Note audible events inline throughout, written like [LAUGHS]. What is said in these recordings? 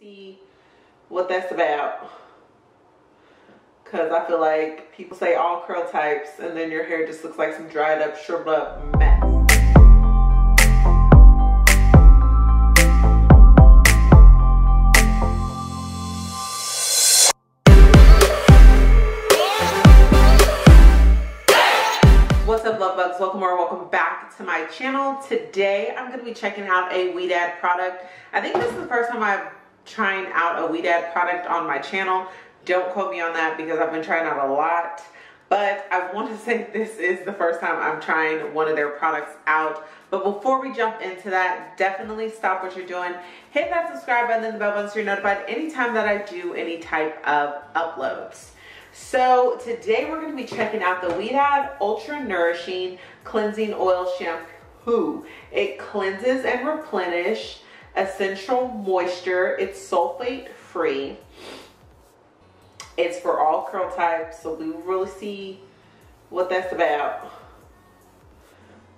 see what that's about. Cause I feel like people say all curl types and then your hair just looks like some dried up, shriveled up mess. What's up love bugs? Welcome or welcome back to my channel. Today I'm going to be checking out a Ouidad product. I think this is the first time I'm trying out a Ouidad product on my channel. Don't quote me on that because I've been trying out a lot. But I want to [LAUGHS] say this is the first time I'm trying one of their products out. But before we jump into that, definitely stop what you're doing. Hit that subscribe button and the bell button so you're notified anytime that I do any type of uploads. So today we're going to be checking out the Ouidad Ultra Nourishing Cleansing Oil Shampoo. It cleanses and replenish essential moisture. It's sulfate free. It's for all curl types, so we will really see what that's about.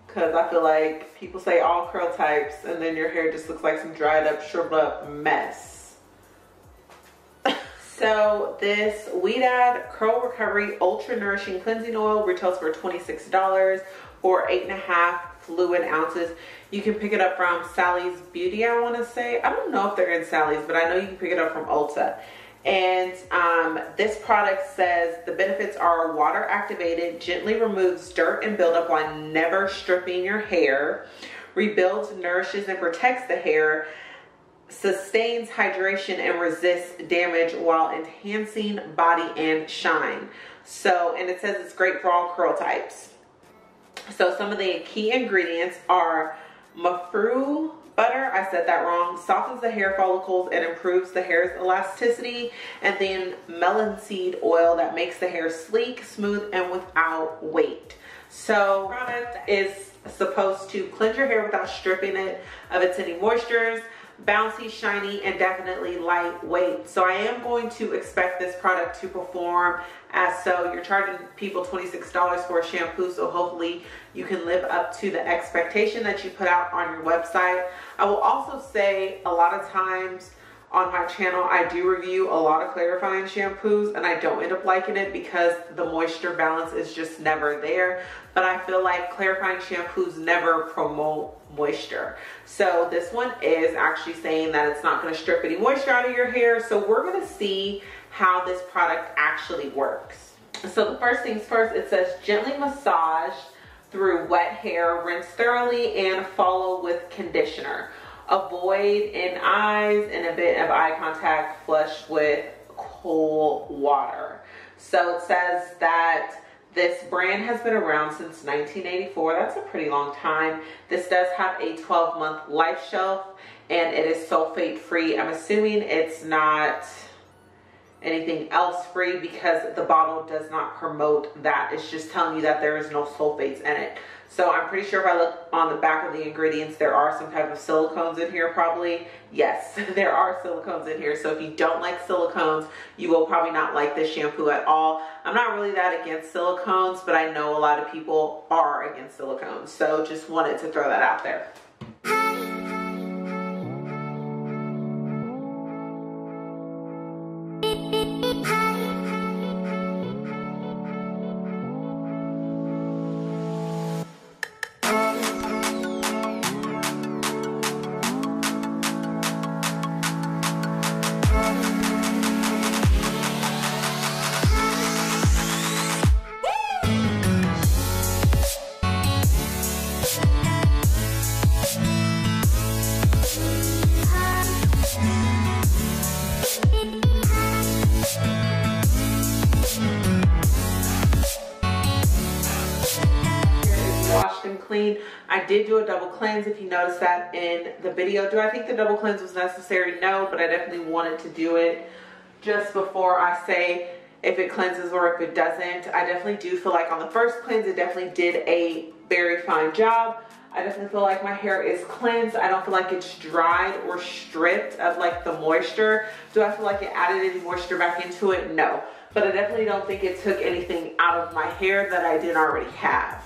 Because I feel like people say all curl types and then your hair just looks like some dried up, shriveled up mess. [LAUGHS] So this Ouidad Curl Recovery Ultra Nourishing Cleansing Oil retails for $26 or eight and a half fluid ounces. You can pick it up from Sally's Beauty, I want to say. I don't know if they're in Sally's, but I know you can pick it up from Ulta. And um, this product says the benefits are water activated, gently removes dirt and buildup while never stripping your hair, rebuilds, nourishes, and protects the hair, sustains hydration and resists damage while enhancing body and shine. So, and it says it's great for all curl types. So some of the key ingredients are mafru butter, I said that wrong, softens the hair follicles and improves the hair's elasticity. And then melon seed oil that makes the hair sleek, smooth, and without weight. So product is supposed to cleanse your hair without stripping it of its any moistures bouncy, shiny, and definitely lightweight. So I am going to expect this product to perform as so. You're charging people $26 for a shampoo, so hopefully you can live up to the expectation that you put out on your website. I will also say a lot of times on my channel, I do review a lot of clarifying shampoos and I don't end up liking it because the moisture balance is just never there. But I feel like clarifying shampoos never promote moisture. So this one is actually saying that it's not gonna strip any moisture out of your hair. So we're gonna see how this product actually works. So the first things first, it says gently massage through wet hair, rinse thoroughly and follow with conditioner avoid in eyes and a bit of eye contact flush with cold water. So it says that this brand has been around since 1984. That's a pretty long time. This does have a 12 month life shelf and it is sulfate free. I'm assuming it's not anything else free because the bottle does not promote that. It's just telling you that there is no sulfates in it. So I'm pretty sure if I look on the back of the ingredients, there are some type of silicones in here probably. Yes, [LAUGHS] there are silicones in here. So if you don't like silicones, you will probably not like this shampoo at all. I'm not really that against silicones, but I know a lot of people are against silicones. So just wanted to throw that out there. Clean. I did do a double cleanse if you noticed that in the video. Do I think the double cleanse was necessary? No, but I definitely wanted to do it just before I say if it cleanses or if it doesn't. I definitely do feel like on the first cleanse, it definitely did a very fine job. I definitely feel like my hair is cleansed. I don't feel like it's dried or stripped of like the moisture. Do I feel like it added any moisture back into it? No. But I definitely don't think it took anything out of my hair that I didn't already have.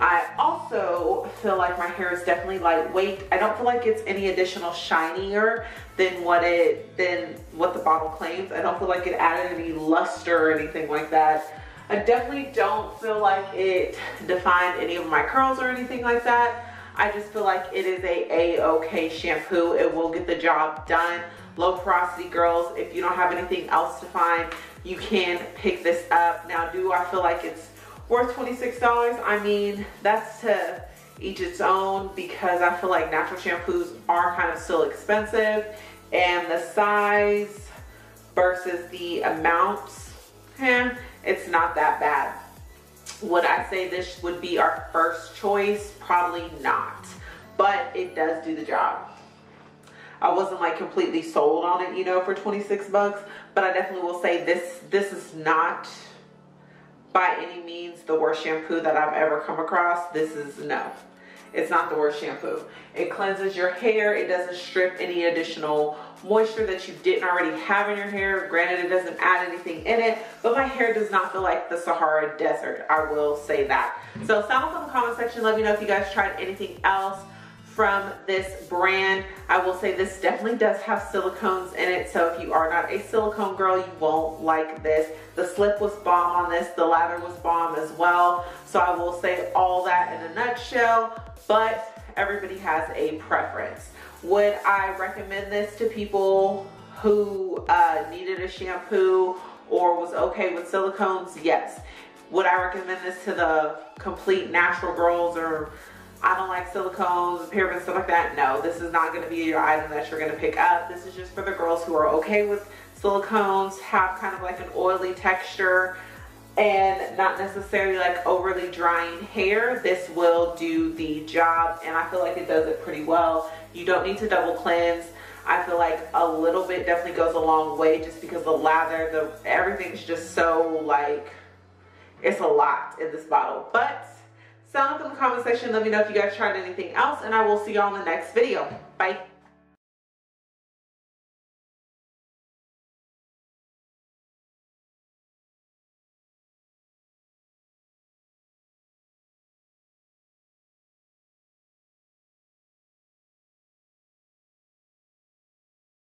I also feel like my hair is definitely lightweight. I don't feel like it's any additional shinier than what it than what the bottle claims. I don't feel like it added any luster or anything like that. I definitely don't feel like it defined any of my curls or anything like that. I just feel like it is a a-okay shampoo. It will get the job done. Low porosity girls, if you don't have anything else to find, you can pick this up. Now, do I feel like it's worth $26? I mean, that's to each its own because I feel like natural shampoos are kind of still expensive and the size versus the amounts, eh, it's not that bad. Would I say this would be our first choice? Probably not, but it does do the job. I wasn't like completely sold on it, you know, for 26 bucks, but I definitely will say this, this is not by any means the worst shampoo that I've ever come across. This is no. It's not the worst shampoo. It cleanses your hair. It doesn't strip any additional moisture that you didn't already have in your hair. Granted, it doesn't add anything in it, but my hair does not feel like the Sahara Desert. I will say that. So sound off in the comment section. Let me know if you guys tried anything else from this brand. I will say this definitely does have silicones in it. So if you are not a silicone girl, you won't like this. The slip was bomb on this. The lather was bomb as well. So I will say all that in a nutshell, but everybody has a preference. Would I recommend this to people who uh, needed a shampoo or was okay with silicones? Yes. Would I recommend this to the complete natural girls or I don't like silicones, parabens, stuff like that. No, this is not going to be your item that you're going to pick up. This is just for the girls who are okay with silicones, have kind of like an oily texture, and not necessarily like overly drying hair. This will do the job, and I feel like it does it pretty well. You don't need to double cleanse. I feel like a little bit definitely goes a long way just because the lather, the everything's just so like, it's a lot in this bottle. But Sound up in the comment section. Let me know if you guys tried anything else. And I will see y'all in the next video. Bye.